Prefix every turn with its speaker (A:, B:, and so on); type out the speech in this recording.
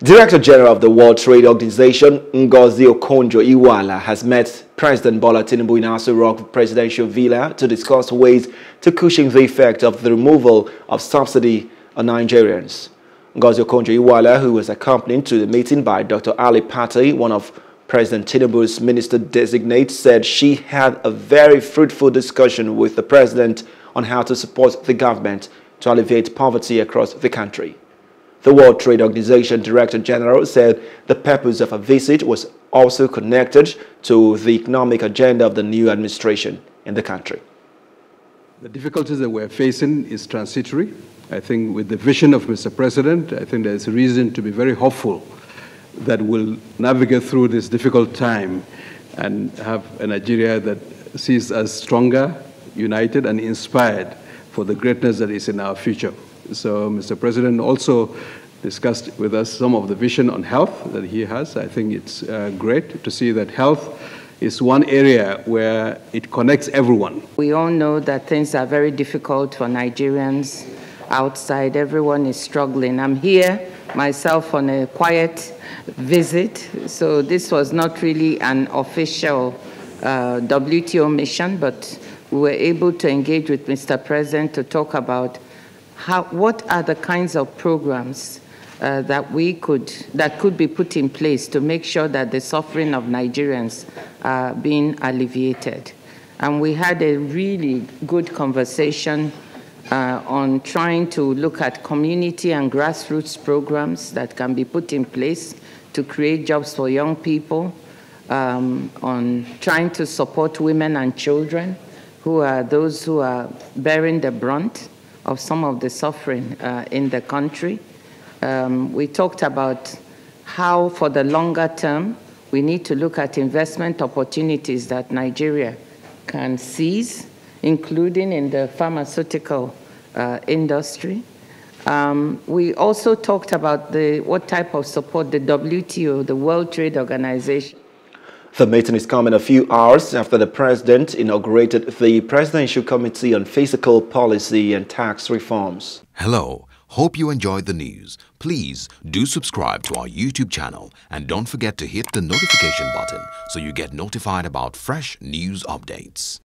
A: Director General of the World Trade Organization, Ngozi Okonjo-Iweala, has met President Bola Tinubu in Rock Presidential Villa to discuss ways to cushion the effect of the removal of subsidy on Nigerians. Ngozi Okonjo-Iweala, who was accompanied to the meeting by Dr. Ali Pate, one of President Tinubu's minister-designate, said she had a very fruitful discussion with the president on how to support the government to alleviate poverty across the country. The World Trade Organization Director General said the purpose of a visit was also connected to the economic agenda of the new administration in the country.
B: The difficulties that we're facing is transitory. I think with the vision of Mr. President, I think there's reason to be very hopeful that we'll navigate through this difficult time and have a Nigeria that sees us stronger, united, and inspired for the greatness that is in our future. So Mr. President also discussed with us some of the vision on health that he has. I think it's uh, great to see that health is one area where it connects everyone.
C: We all know that things are very difficult for Nigerians outside. Everyone is struggling. I'm here myself on a quiet visit, so this was not really an official uh, WTO mission, but we were able to engage with Mr. President to talk about how, what are the kinds of programs uh, that we could that could be put in place to make sure that the suffering of Nigerians are being alleviated. And we had a really good conversation uh, on trying to look at community and grassroots programs that can be put in place to create jobs for young people, um, on trying to support women and children who are those who are bearing the brunt of some of the suffering uh, in the country. Um, we talked about how, for the longer term, we need to look at investment opportunities that Nigeria can seize, including in the pharmaceutical uh, industry. Um, we also talked about the, what type of support the WTO, the World Trade Organization,
A: the meeting is coming a few hours after the president inaugurated the Presidential Committee on Fiscal Policy and Tax Reforms.
D: Hello. Hope you enjoyed the news. Please do subscribe to our YouTube channel and don't forget to hit the notification button so you get notified about fresh news updates.